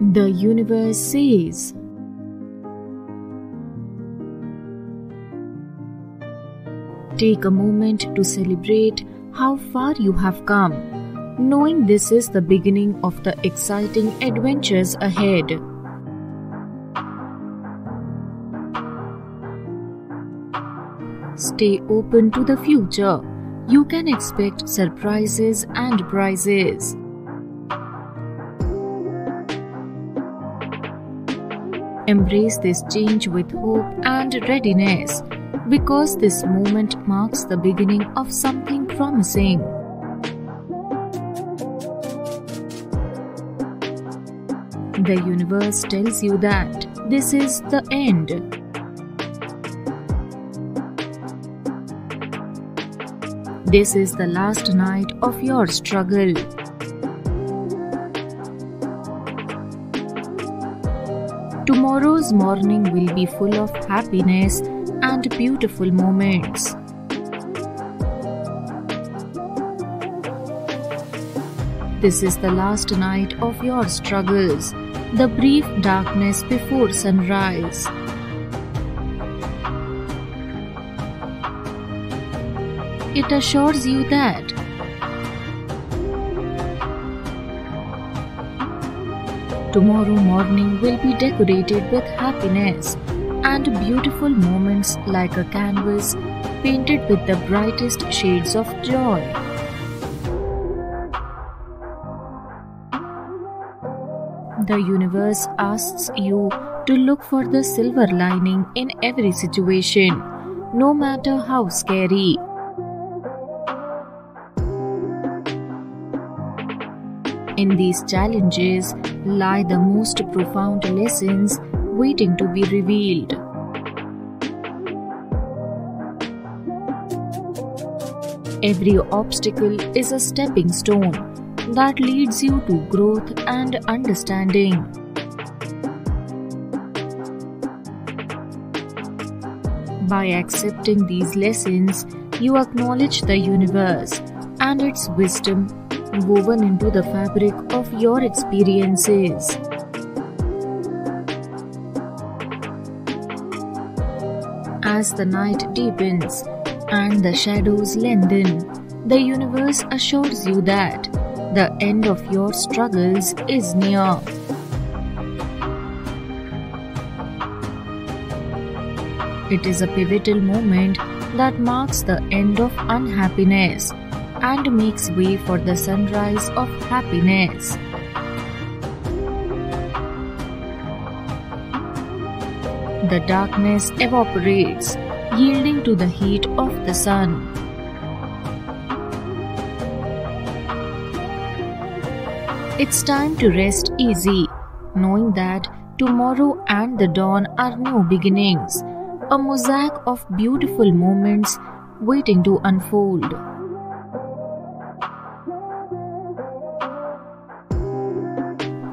The universe says, Take a moment to celebrate how far you have come, knowing this is the beginning of the exciting adventures ahead. Stay open to the future. You can expect surprises and prizes. Embrace this change with hope and readiness because this moment marks the beginning of something promising. The universe tells you that this is the end. This is the last night of your struggle. Tomorrow's morning will be full of happiness and beautiful moments. This is the last night of your struggles, the brief darkness before sunrise. It assures you that tomorrow morning will be decorated with happiness and beautiful moments like a canvas painted with the brightest shades of joy. The universe asks you to look for the silver lining in every situation, no matter how scary. In these challenges lie the most profound lessons waiting to be revealed. Every obstacle is a stepping stone that leads you to growth and understanding. By accepting these lessons, you acknowledge the universe and its wisdom woven into the fabric of your experiences. As the night deepens and the shadows lengthen, the universe assures you that the end of your struggles is near. It is a pivotal moment that marks the end of unhappiness and makes way for the sunrise of happiness. The darkness evaporates, yielding to the heat of the sun. It's time to rest easy, knowing that tomorrow and the dawn are new beginnings, a mosaic of beautiful moments waiting to unfold.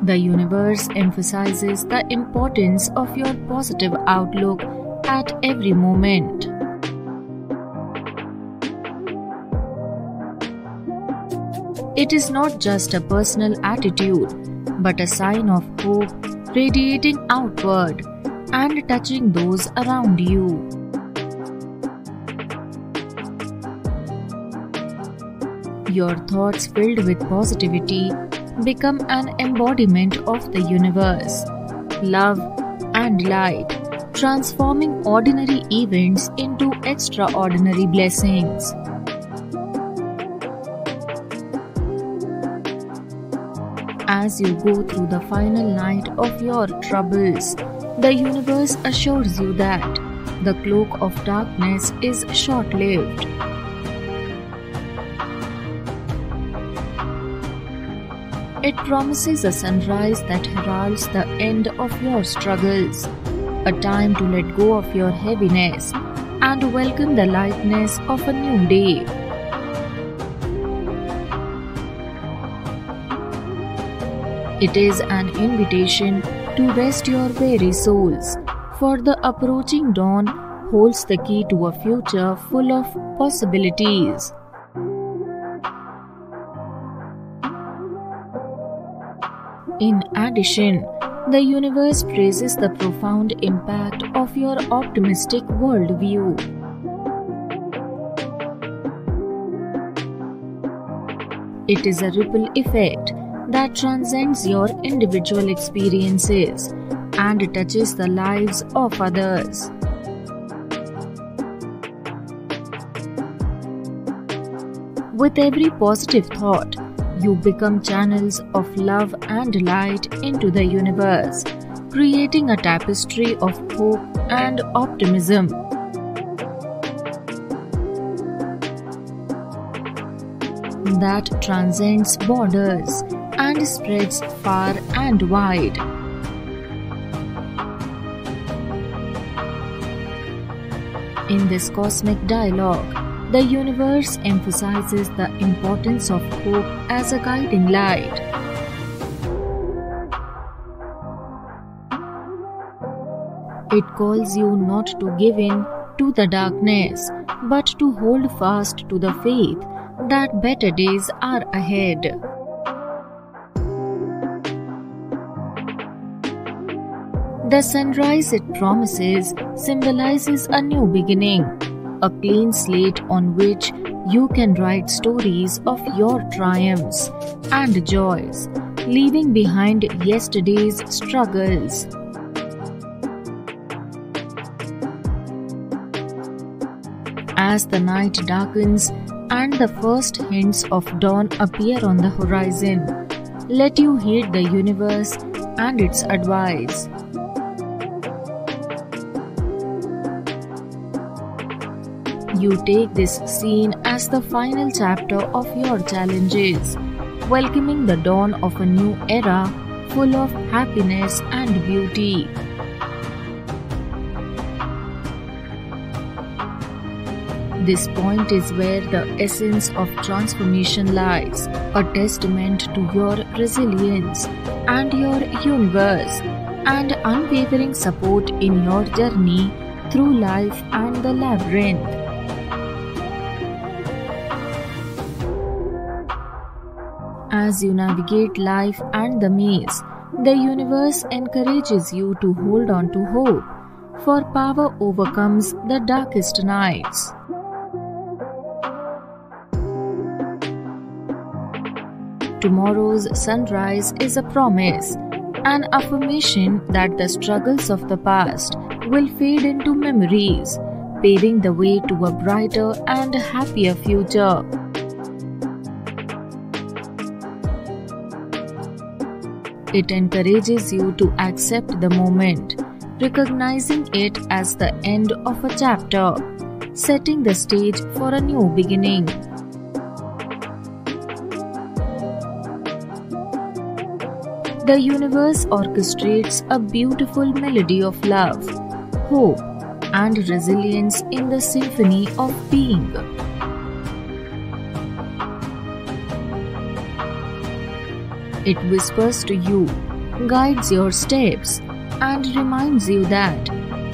The universe emphasizes the importance of your positive outlook at every moment. It is not just a personal attitude, but a sign of hope radiating outward and touching those around you. Your thoughts filled with positivity become an embodiment of the universe, love, and light, transforming ordinary events into extraordinary blessings. As you go through the final night of your troubles, the universe assures you that the cloak of darkness is short lived. It promises a sunrise that heralds the end of your struggles, a time to let go of your heaviness and welcome the lightness of a new day. It is an invitation to rest your weary souls, for the approaching dawn holds the key to a future full of possibilities. In addition, the universe praises the profound impact of your optimistic worldview. It is a ripple effect that transcends your individual experiences and touches the lives of others. With every positive thought, you become channels of love and light into the universe, creating a tapestry of hope and optimism. That transcends borders and spreads far and wide. In this cosmic dialogue, the universe emphasizes the importance of hope as a guiding light. It calls you not to give in to the darkness, but to hold fast to the faith that better days are ahead. The sunrise it promises symbolizes a new beginning a clean slate on which you can write stories of your triumphs and joys, leaving behind yesterday's struggles. As the night darkens and the first hints of dawn appear on the horizon, let you heed the universe and its advice. You take this scene as the final chapter of your challenges, welcoming the dawn of a new era full of happiness and beauty. This point is where the essence of transformation lies, a testament to your resilience and your universe, and unwavering support in your journey through life and the labyrinth. As you navigate life and the maze, the universe encourages you to hold on to hope, for power overcomes the darkest nights. Tomorrow's sunrise is a promise, an affirmation that the struggles of the past will fade into memories, paving the way to a brighter and happier future. It encourages you to accept the moment, recognizing it as the end of a chapter, setting the stage for a new beginning. The universe orchestrates a beautiful melody of love, hope, and resilience in the symphony of being. It whispers to you, guides your steps, and reminds you that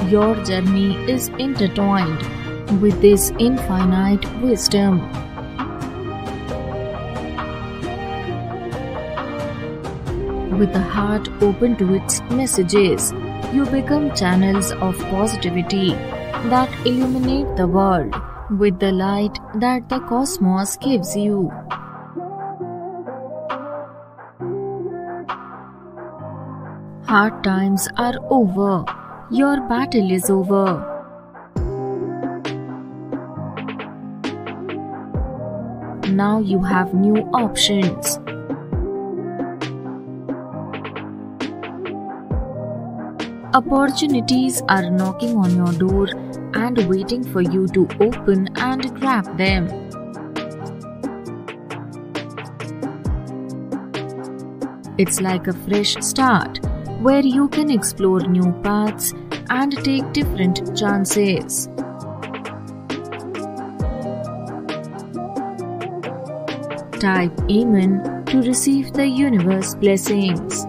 your journey is intertwined with this infinite wisdom. With a heart open to its messages, you become channels of positivity that illuminate the world with the light that the cosmos gives you. Hard times are over. Your battle is over. Now you have new options. Opportunities are knocking on your door and waiting for you to open and grab them. It's like a fresh start where you can explore new paths and take different chances. Type Amen to receive the universe blessings.